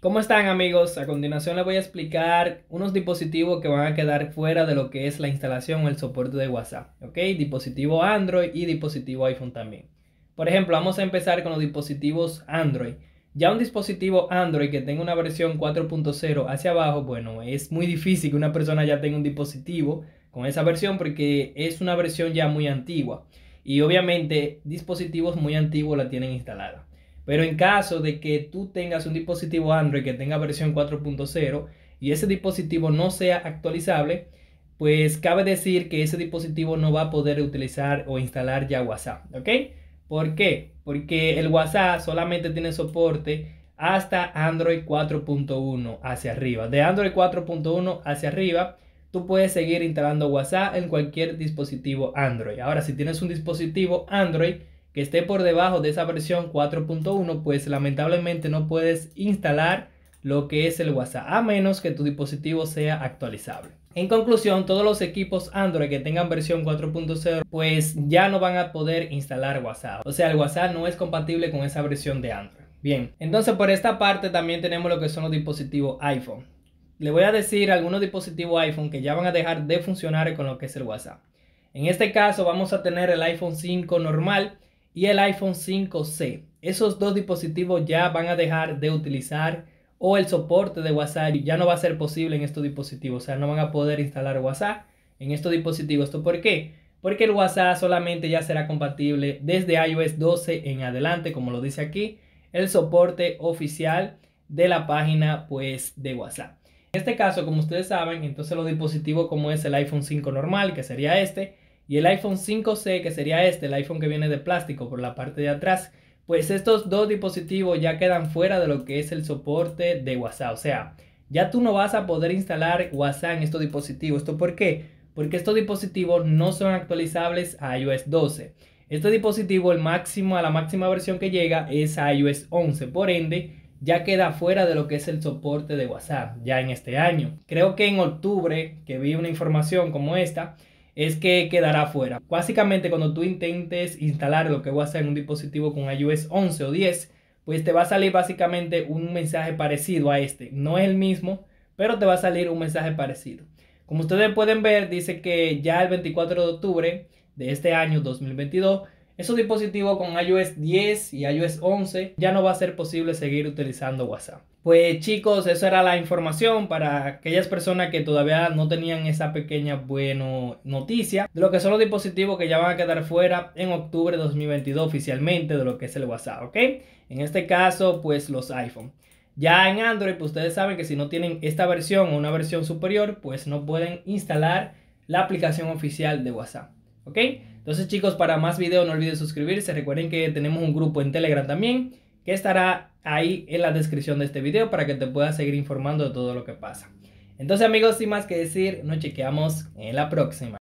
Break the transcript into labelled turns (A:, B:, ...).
A: ¿Cómo están amigos? A continuación les voy a explicar unos dispositivos que van a quedar fuera de lo que es la instalación o el soporte de WhatsApp. ¿Ok? Dispositivo Android y dispositivo iPhone también. Por ejemplo, vamos a empezar con los dispositivos Android. Ya un dispositivo Android que tenga una versión 4.0 hacia abajo, bueno, es muy difícil que una persona ya tenga un dispositivo con esa versión porque es una versión ya muy antigua. Y obviamente dispositivos muy antiguos la tienen instalada. Pero en caso de que tú tengas un dispositivo Android que tenga versión 4.0 y ese dispositivo no sea actualizable, pues cabe decir que ese dispositivo no va a poder utilizar o instalar ya WhatsApp, ¿ok? ¿Por qué? Porque el WhatsApp solamente tiene soporte hasta Android 4.1 hacia arriba. De Android 4.1 hacia arriba, tú puedes seguir instalando WhatsApp en cualquier dispositivo Android. Ahora, si tienes un dispositivo Android que esté por debajo de esa versión 4.1, pues lamentablemente no puedes instalar lo que es el WhatsApp, a menos que tu dispositivo sea actualizable. En conclusión, todos los equipos Android que tengan versión 4.0 pues ya no van a poder instalar WhatsApp. O sea, el WhatsApp no es compatible con esa versión de Android. Bien, entonces por esta parte también tenemos lo que son los dispositivos iPhone. Le voy a decir algunos dispositivos iPhone que ya van a dejar de funcionar con lo que es el WhatsApp. En este caso vamos a tener el iPhone 5 normal y el iPhone 5C. Esos dos dispositivos ya van a dejar de utilizar o el soporte de WhatsApp ya no va a ser posible en estos dispositivos. O sea, no van a poder instalar WhatsApp en estos dispositivos. ¿Esto por qué? Porque el WhatsApp solamente ya será compatible desde iOS 12 en adelante, como lo dice aquí, el soporte oficial de la página pues de WhatsApp. En este caso, como ustedes saben, entonces los dispositivos como es el iPhone 5 normal, que sería este, y el iPhone 5C, que sería este, el iPhone que viene de plástico por la parte de atrás, pues estos dos dispositivos ya quedan fuera de lo que es el soporte de WhatsApp. O sea, ya tú no vas a poder instalar WhatsApp en estos dispositivos. ¿Esto por qué? Porque estos dispositivos no son actualizables a iOS 12. Este dispositivo, el máximo, a la máxima versión que llega es iOS 11. Por ende, ya queda fuera de lo que es el soporte de WhatsApp ya en este año. Creo que en octubre, que vi una información como esta, es que quedará fuera. Básicamente cuando tú intentes instalar lo que va a ser en un dispositivo con iOS 11 o 10, pues te va a salir básicamente un mensaje parecido a este. No es el mismo, pero te va a salir un mensaje parecido. Como ustedes pueden ver, dice que ya el 24 de octubre de este año 2022 esos dispositivos con iOS 10 y iOS 11 ya no va a ser posible seguir utilizando WhatsApp. Pues chicos, eso era la información para aquellas personas que todavía no tenían esa pequeña buena noticia de lo que son los dispositivos que ya van a quedar fuera en octubre de 2022 oficialmente de lo que es el WhatsApp, ¿ok? En este caso, pues los iPhone. Ya en Android, pues ustedes saben que si no tienen esta versión o una versión superior, pues no pueden instalar la aplicación oficial de WhatsApp, ¿ok? Entonces chicos, para más videos no olviden suscribirse. Recuerden que tenemos un grupo en Telegram también que estará ahí en la descripción de este video para que te puedas seguir informando de todo lo que pasa. Entonces amigos, sin más que decir, nos chequeamos en la próxima.